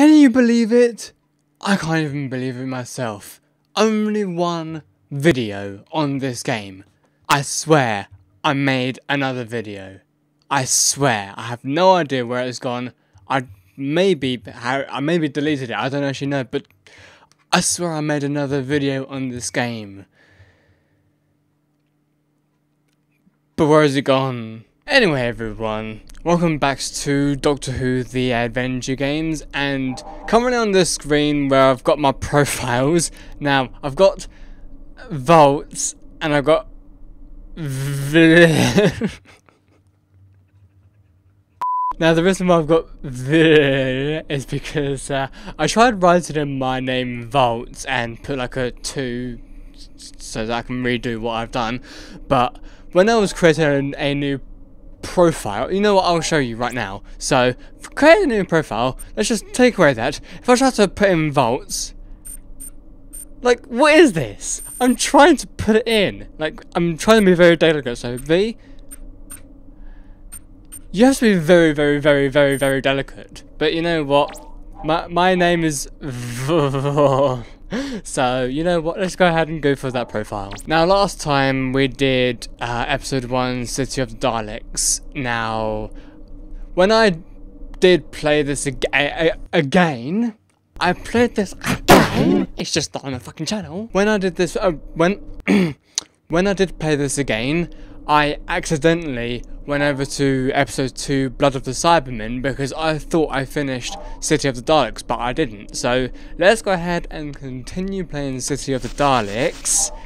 Can you believe it? I can't even believe it myself. Only one video on this game. I swear I made another video. I swear I have no idea where it's gone. I maybe I maybe deleted it. I don't actually know, but I swear I made another video on this game. But where has it gone? Anyway everyone, welcome back to Doctor Who The Adventure Games and currently on the screen where I've got my profiles, now I've got Voltz and I've got Now the reason why I've got is because uh, I tried writing in my name Voltz and put like a 2 so that I can redo what I've done but when I was creating a new profile. You know what, I'll show you right now. So, create a new profile, let's just take away that. If I try to put in Voltz, like, what is this? I'm trying to put it in. Like, I'm trying to be very delicate, so V. You have to be very, very, very, very, very delicate. But you know what? My, my name is so, you know what, let's go ahead and go for that profile. Now, last time we did uh, episode 1, City of Daleks. Now, when I did play this ag again, I played this again, it's just not on the fucking channel. When I did this, uh, when, when I did play this again, I accidentally went over to episode 2 Blood of the Cybermen because I thought I finished City of the Daleks but I didn't. So let's go ahead and continue playing City of the Daleks.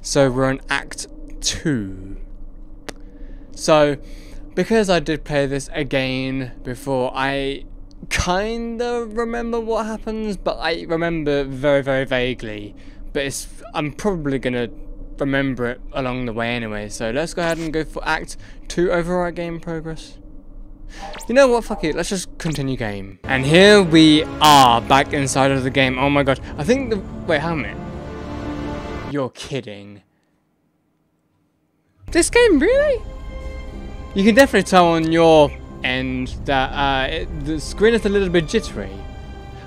So we're on Act 2. So because I did play this again before I kinda remember what happens but I remember very very vaguely but it's I'm probably gonna remember it along the way anyway. So let's go ahead and go for Act 2 overwrite game progress. You know what, fuck it, let's just continue game. And here we are, back inside of the game. Oh my god, I think the- wait, how many? You're kidding. This game, really? You can definitely tell on your end that uh, it, the screen is a little bit jittery.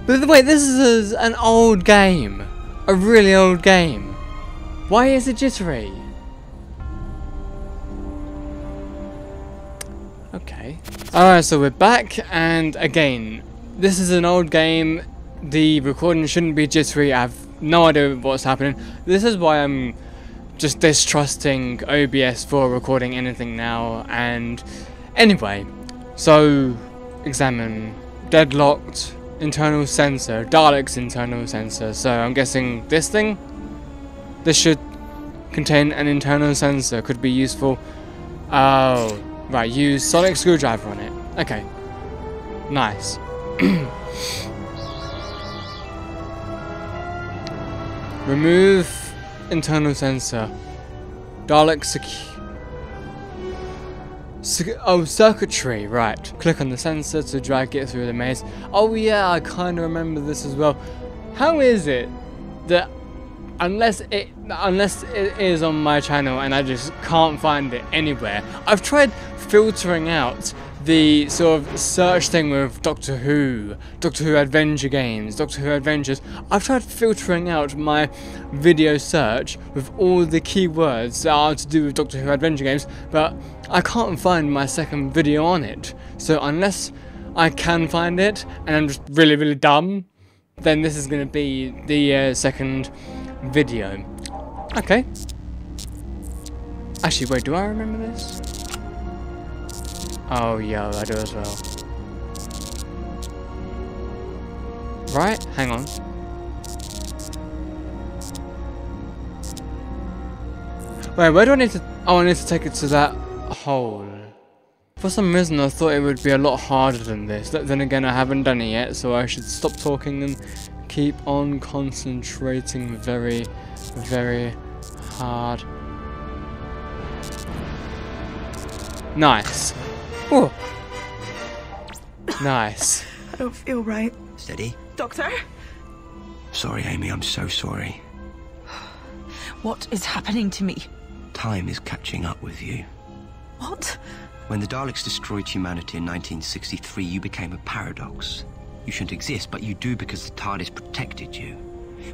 But wait, this is an old game. A really old game. Why is it jittery? Okay. Alright, so we're back, and again, this is an old game. The recording shouldn't be jittery. I have no idea what's happening. This is why I'm just distrusting OBS for recording anything now. And anyway, so examine deadlocked internal sensor, Dalek's internal sensor. So I'm guessing this thing this should contain an internal sensor. Could be useful. Oh, right. Use sonic screwdriver on it. Okay. Nice. Remove internal sensor. Dalek secure. oh, circuitry, right. Click on the sensor to drag it through the maze. Oh yeah, I kind of remember this as well. How is it that unless it unless it is on my channel and I just can't find it anywhere. I've tried filtering out the sort of search thing with Doctor Who, Doctor Who Adventure Games, Doctor Who Adventures. I've tried filtering out my video search with all the keywords that are to do with Doctor Who Adventure Games, but I can't find my second video on it. So unless I can find it, and I'm just really, really dumb, then this is going to be the uh, second video. Okay. Actually, wait, do I remember this? Oh, yeah, I do as well. Right, hang on. Wait, where do I need to... Oh, I need to take it to that hole. For some reason, I thought it would be a lot harder than this. Then again, I haven't done it yet, so I should stop talking and keep on concentrating very, very hard. Nice. Oh. Nice. I don't feel right. Steady. Doctor? Sorry, Amy, I'm so sorry. What is happening to me? Time is catching up with you. What? When the Daleks destroyed humanity in 1963, you became a paradox. You shouldn't exist, but you do because the TARDIS protected you.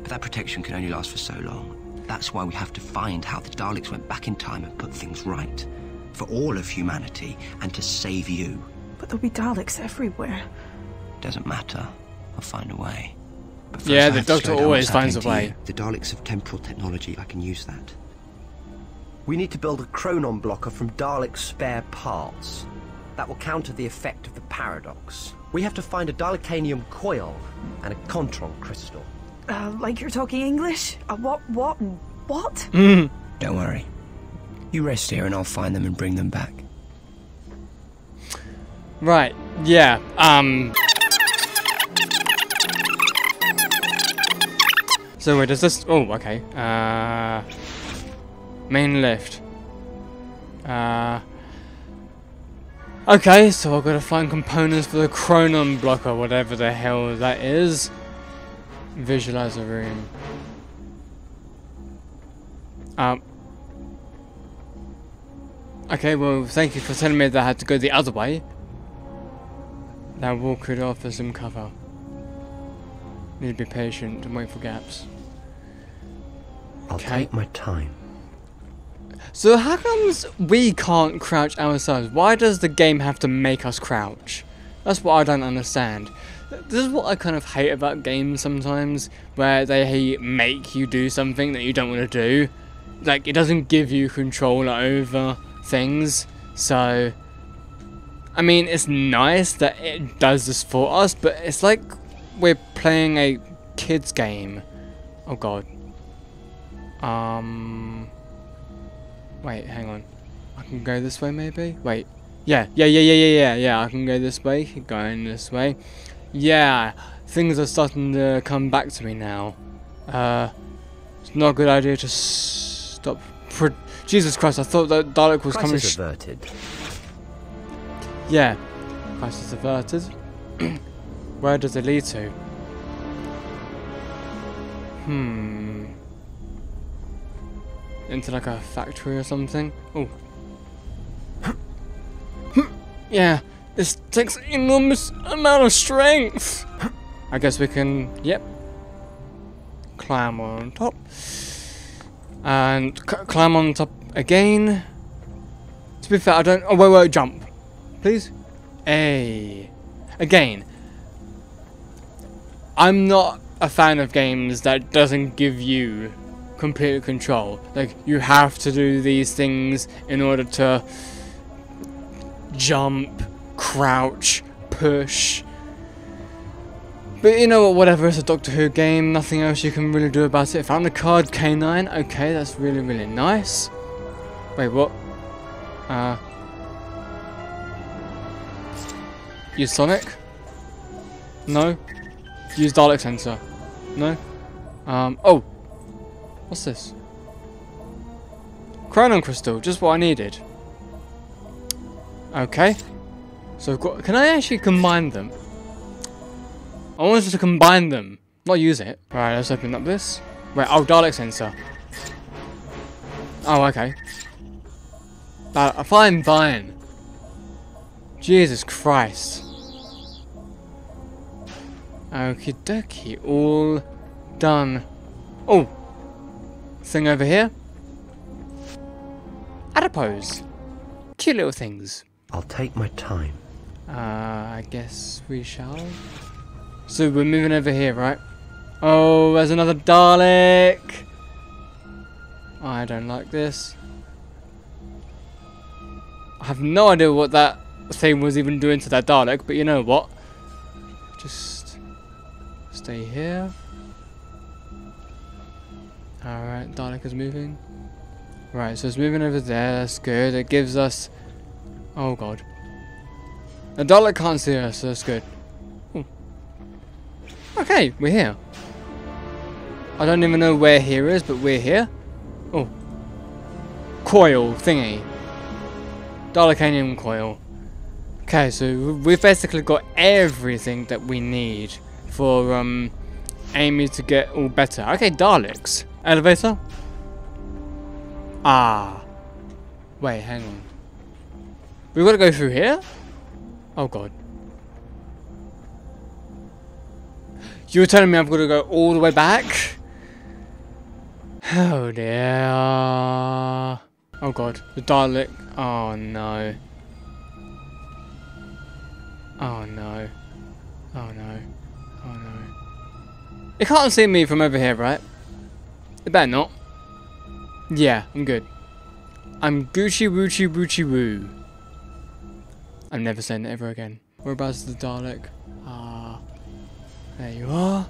But that protection can only last for so long. That's why we have to find how the Daleks went back in time and put things right. For all of humanity, and to save you. But there'll be Daleks everywhere. Doesn't matter. I'll find a way. But first Yeah, the Doctor always finds a way. The Daleks have temporal technology. I can use that. We need to build a chronon blocker from Dalek spare parts. That will counter the effect of the paradox. We have to find a Dalekanium coil and a Contron crystal. Uh, like you're talking English? Uh, what, what, what? Don't worry. You rest here and I'll find them and bring them back. Right. Yeah. Um. So wait, does this? Oh, okay. Uh. Main lift. Uh. Okay, so I've got to find components for the chronon blocker, whatever the hell that is. Visualize the room. Um. Okay, well, thank you for telling me that I had to go the other way. That wall could offer some cover. Need to be patient and wait for gaps. I'll Okay. take my time. So how comes we can't crouch ourselves? Why does the game have to make us crouch? That's what I don't understand. This is what I kind of hate about games sometimes, where they make you do something that you don't want to do. Like, it doesn't give you control over things, so... I mean, it's nice that it does this for us, but it's like we're playing a kid's game. Oh god. Um... Wait, hang on. I can go this way maybe? Wait. Yeah, yeah, yeah, yeah, yeah, yeah, yeah. I can go this way. Keep going this way. Yeah, things are starting to come back to me now. Uh, it's not a good idea to stop. Jesus Christ! I thought that Dalek was coming. Crisis averted. yeah, crisis averted. Where does it lead to? Hmm. Into like a factory or something? Oh. yeah, this takes enormous amount of strength. I guess we can, yep. Climb on top. And climb on top again. To be fair, I don't. Oh, wait, wait, jump. Please. Hey. Again. I'm not a fan of games that doesn't give you complete control. Like you have to do these things in order to jump, crouch, push. But you know what, whatever, it's a Doctor Who game, nothing else you can really do about it. Found the card K9, okay, that's really, really nice. Wait, what? Uh. Use Sonic? No. Use Dalek sensor? No. Um, oh! What's this? Chronon crystal, just what I needed. Okay. So got, can I actually combine them? I wanted to combine them, not use it. Right, let's open up this. Wait, oh, Dalek sensor. Oh, okay. Uh, fine, fine. Jesus Christ. Okie dokie, all done. Oh, thing over here. Adipose. Cute little things. I'll take my time. Uh, I guess we shall. So we're moving over here, right? Oh, there's another Dalek. I don't like this. I have no idea what that thing was even doing to that Dalek, but you know what? Just stay here. Alright, Dalek is moving. Right, so it's moving over there, that's good. It gives us... Oh god. The Dalek can't see us, so that's good. Ooh. Okay, we're here. I don't even know where here is, but we're here. Oh. Coil thingy. Dalekanium coil. Okay, so we've basically got everything that we need for um Amy to get all better. Okay, Daleks. Elevator. Ah. Wait, hang on. We've got to go through here? Oh god. You're telling me I've got to go all the way back? Oh dear. Oh god, the Dalek. Oh no. Oh no. Oh no. Oh no. It can't see me from over here, right? It better not. Yeah, I'm good. I'm Gucci Woochie Woochie Woo. I'm never saying that ever again. Whereabouts is the Dalek? Ah. there you are.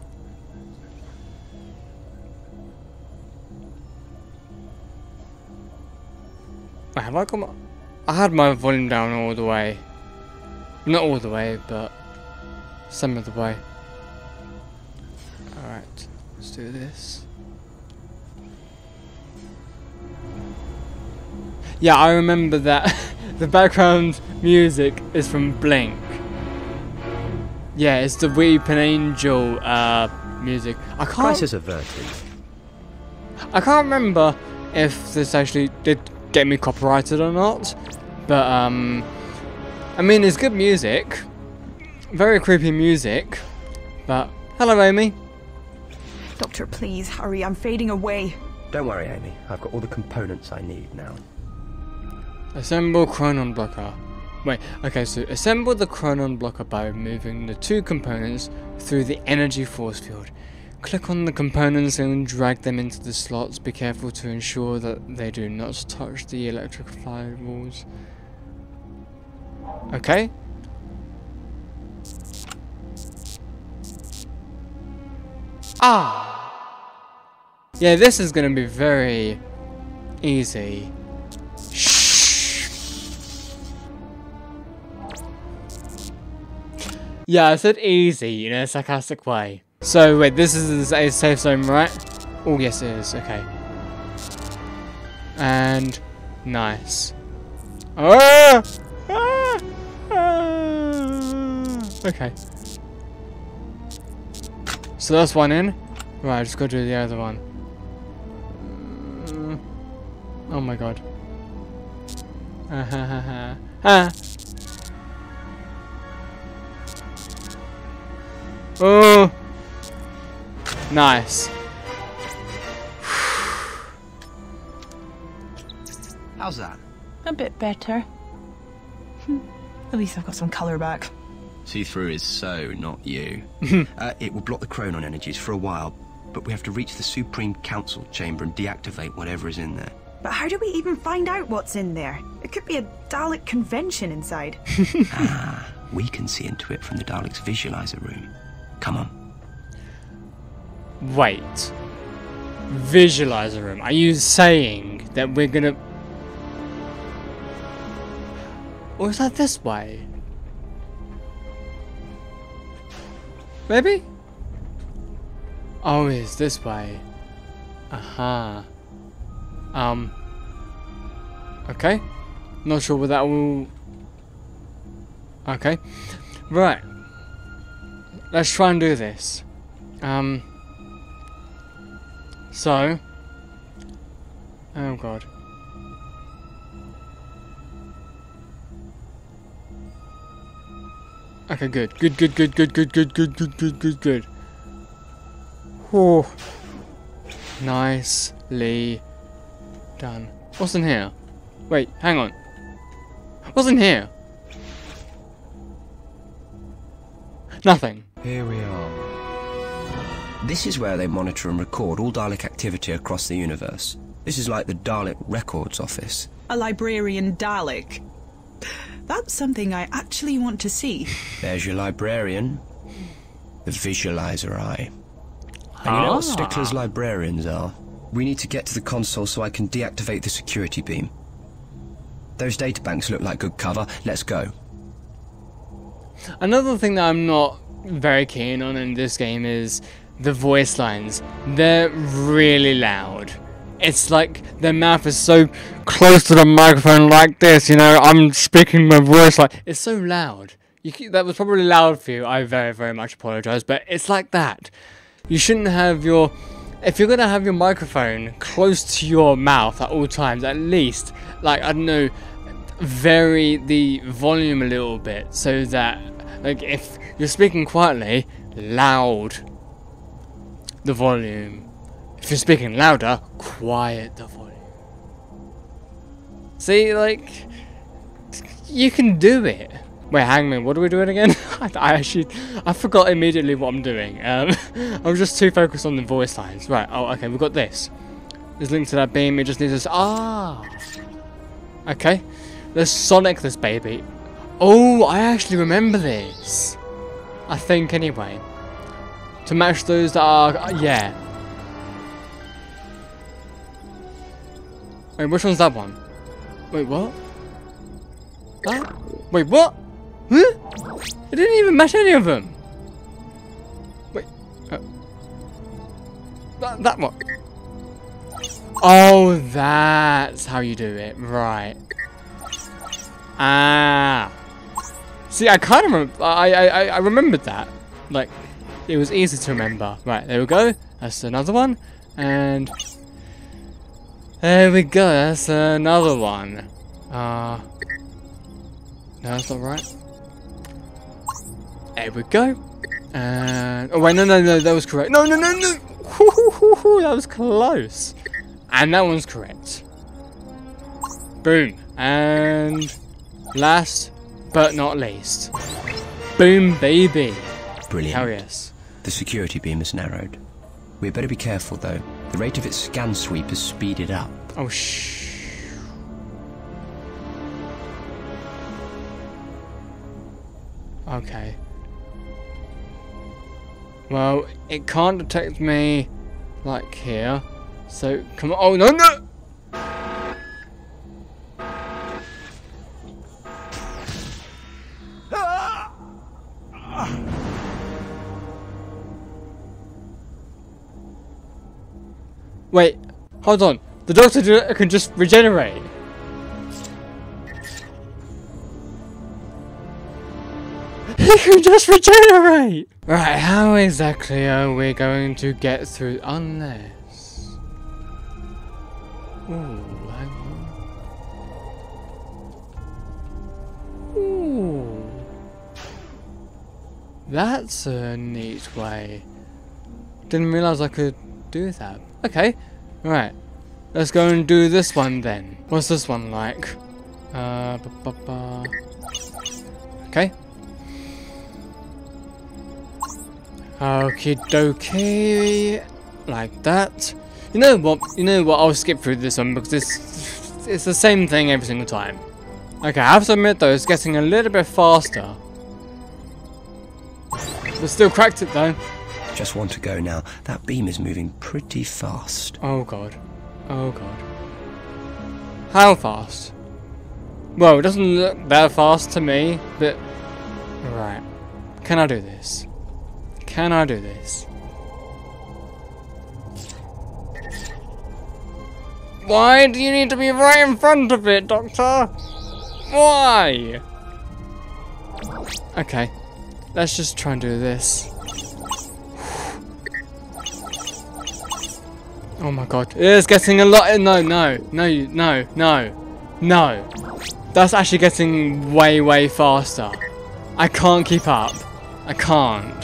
Wait, have I my... I had my volume down all the way. Not all the way, but some of the way. Alright, let's do this. Yeah, I remember that the background music is from Blink. Yeah, it's the Weeping Angel uh, music. I can't. Crisis averted. I can't remember if this actually did get me copyrighted or not, but um, I mean it's good music, very creepy music, but hello Amy. Doctor, please hurry. I'm fading away. Don't worry, Amy. I've got all the components I need now. Assemble chronon blocker. Wait, okay, so assemble the chronon blocker by removing the two components through the energy force field. Click on the components and drag them into the slots. Be careful to ensure that they do not touch the electric firewalls. Okay. Ah! Yeah, this is gonna be very easy. Yeah, I said easy in a sarcastic way. So, wait, this is a safe zone, right? Oh, yes it is. Okay. And... Nice. Ah! Ah! Ah! Okay. So that's one in. Right, I just gotta do the other one. Mm. Oh my god. Ah ha ha ha. Ah! Oh! Nice. How's that? A bit better. At least I've got some colour back. See through is so, not you. uh, it will block the chronon energies for a while, but we have to reach the Supreme Council chamber and deactivate whatever is in there. But how do we even find out what's in there? It could be a Dalek convention inside. ah, we can see into it from the Dalek's visualizer room. Come on. Wait. Visualizer room. Are you saying that we're gonna... Or is that this way? Maybe? Oh, it's this way. Aha. Um. Okay. Not sure what that will... Okay. Right. Let's try and do this. Um. So. Oh god. Okay, good. Good, good, good, good, good, good, good, good, good, good, good. Whew. Nicely done. What's in here? Wait, hang on. What's in here? Nothing. Here we are. This is where they monitor and record all Dalek activity across the universe. This is like the Dalek Records Office. A librarian Dalek. That's something I actually want to see. There's your librarian. The visualizer eye. And you know what ah. Stickler's librarians are? We need to get to the console so I can deactivate the security beam. Those databanks look like good cover. Let's go. Another thing that I'm not very keen on in this game is the voice lines. They're really loud. It's like their mouth is so close to the microphone like this, you know, I'm speaking my voice like, it's so loud. You, that was probably loud for you, I very, very much apologise, but it's like that. You shouldn't have your, if you're going to have your microphone close to your mouth at all times, at least, like, I don't know, vary the volume a little bit so that, like, if you're speaking quietly, loud the volume. If you're speaking louder, quiet the volume. See, like, you can do it. Wait, hang on, what are we doing again? I, I actually, I forgot immediately what I'm doing. Um, I was just too focused on the voice lines. Right, oh, okay, we've got this. This link to that beam, it just needs us, ah. Okay, let's sonic this baby. Oh, I actually remember this. I think, anyway. To match those that are, uh, yeah. Wait, which one's that one? Wait, what? That? Wait, what? Huh? It didn't even match any of them. Wait. Uh, that, that one. Oh, that's how you do it. Right. Ah. See, I kind of rem I, I, I remembered that. Like, it was easy to remember. Right, there we go. That's another one. And... There we go. That's another one. Uh... No, that's not right. There we go. And... Oh, wait, no, no, no, that was correct. No, no, no, no! that was close. And that one's correct. Boom. And... Last but not least. Boom, baby. Brilliant. Hell yes. The security beam is narrowed. We'd better be careful, though. The rate of its scan sweep has speeded up. Oh, shh. Okay. Well, it can't detect me like here. So, come on. Oh, no, no! Wait, hold on. The doctor can just regenerate. He can just regenerate! Right, how exactly are we going to get through unless... Ooh, hang on. Ooh. That's a neat way. Didn't realise I could do that. Okay, right. Let's go and do this one then. What's this one like? Uh, ba -ba -ba. Okay. Okie dokie. Like that. You know what? You know what? I'll skip through this one because it's it's the same thing every single time. Okay, I have to admit though, it's getting a little bit faster. But still cracked it though. Just want to go now. That beam is moving pretty fast. Oh god. Oh god. How fast? Well, it doesn't look that fast to me, but... Right. Can I do this? Can I do this? Why do you need to be right in front of it, Doctor? Why? Okay. Let's just try and do this. Oh my god. It's getting a lot. No, no, no, no, no, no. That's actually getting way, way faster. I can't keep up. I can't.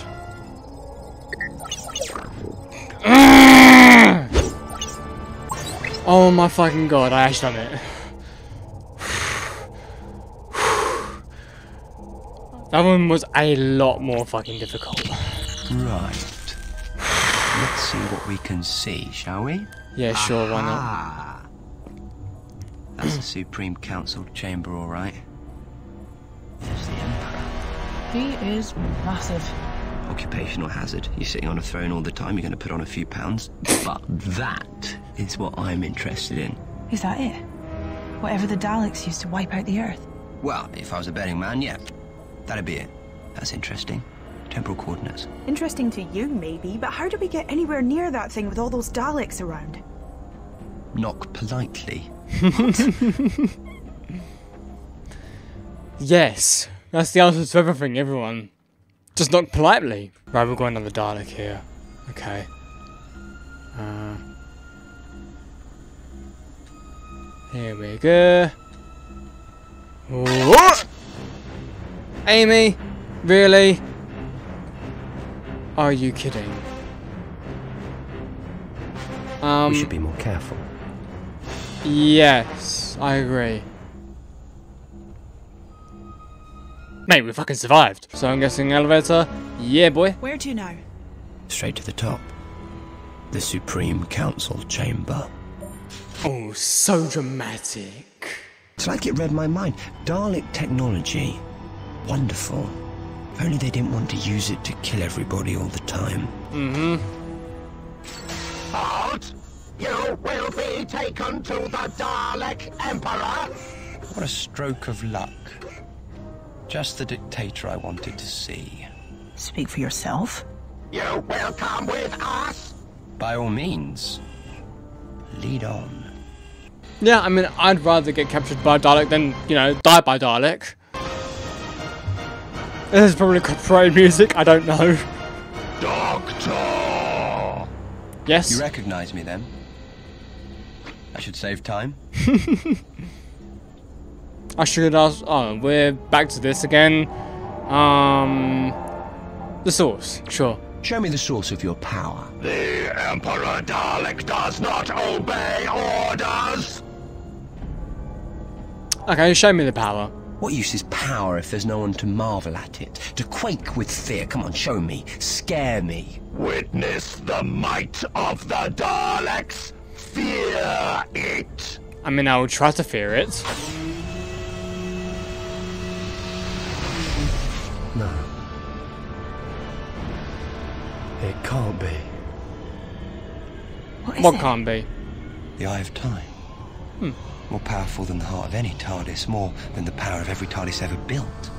Oh my fucking god, I actually done it. That one was a lot more fucking difficult. Right. Let's see what we can see, shall we? Yeah, sure, why not? Ah. That's the Supreme Council chamber, all right. There's the Emperor. He is massive. Occupational hazard. You're sitting on a throne all the time, you're going to put on a few pounds. But that is what I'm interested in. Is that it? Whatever the Daleks used to wipe out the Earth. Well, if I was a betting man, yeah. That'd be it. That's interesting. Temporal coordinates. Interesting to you, maybe, but how do we get anywhere near that thing with all those Daleks around? Knock politely. Yes, that's the answer to everything, everyone. Just knock politely. Right, we're going another Dalek here. Okay. Uh, here we go. What? Amy? Really? Are you kidding? Um, we should be more careful. Yes, I agree. Mate, we fucking survived. So I'm guessing elevator. Yeah, boy. Where to now? Straight to the top. The Supreme Council Chamber. Oh, so dramatic. It's like it read my mind. Dalek technology. Wonderful. If only they didn't want to use it to kill everybody all the time. Mm-hmm. Halt! You will be taken to the Dalek Emperor! What a stroke of luck. Just the dictator I wanted to see. Speak for yourself. You will come with us! By all means, lead on. Yeah, I mean, I'd rather get captured by a Dalek than, you know, die by Dalek. This is probably copyrighted music, I don't know. Doctor! Yes? You recognize me then? I should save time. I should ask. Oh, we're back to this again. Um, the source, sure. Show me the source of your power. The Emperor Dalek does not obey orders! Okay, show me the power. What use is power if there's no one to marvel at it? To quake with fear? Come on, show me. Scare me. Witness the might of the Daleks! Fear it! I mean, I will try to fear it. No. It can't be. What is What it? can't be? The Eye of Time. Hmm. More powerful than the heart of any TARDIS, more than the power of every TARDIS ever built.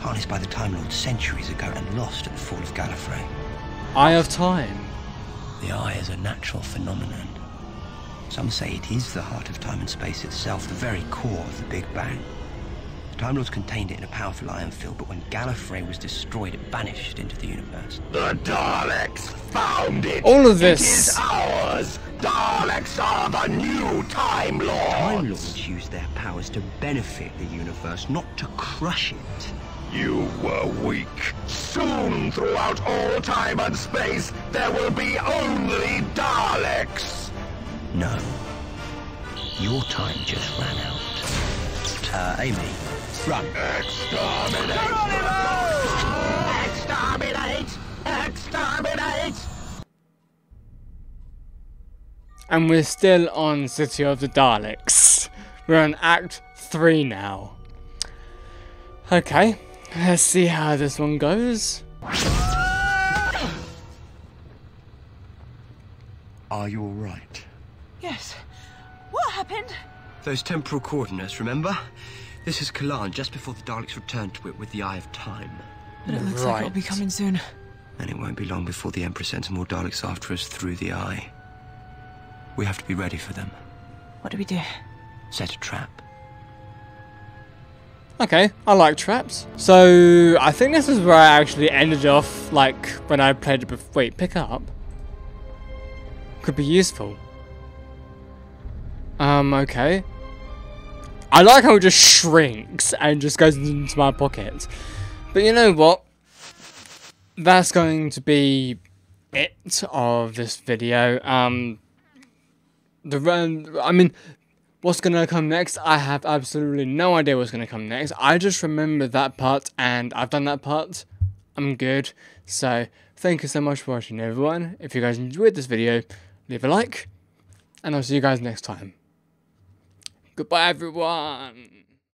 Harnessed by the Time Lord centuries ago and lost at the fall of Gallifrey. Eye of Time. The eye is a natural phenomenon. Some say it is the heart of time and space itself, the very core of the Big Bang. The Time Lords contained it in a powerful iron field, but when Gallifrey was destroyed, it vanished into the universe. The Daleks found it! All of this- is ours! Daleks are the new Time Lord! Time Lords use their powers to benefit the universe, not to crush it. You were weak. Soon, throughout all time and space, there will be only Daleks! No. Your time just ran out. Uh, Amy, run. Exterminate! Exterminate! Exterminate! And we're still on City of the Daleks. We're on Act 3 now. Okay, let's see how this one goes. Are you alright? Yes. What happened? Those temporal coordinates, remember? This is Kaalann just before the Daleks return to it with the Eye of Time. But it looks like it'll be coming soon. And it won't be long before the Emperor sends more Daleks after us through the Eye. We have to be ready for them. What do we do? Set a trap. Okay, I like traps. So, I think this is where I actually ended off, like, when I played it before. Wait, pick up? Could be useful. Um, okay. I like how it just shrinks and just goes into my pocket. But you know what? That's going to be it of this video. Um, the run, I mean, what's gonna come next? I have absolutely no idea what's gonna come next. I just remember that part and I've done that part. I'm good. So, thank you so much for watching everyone. If you guys enjoyed this video, leave a like. And I'll see you guys next time. Goodbye everyone.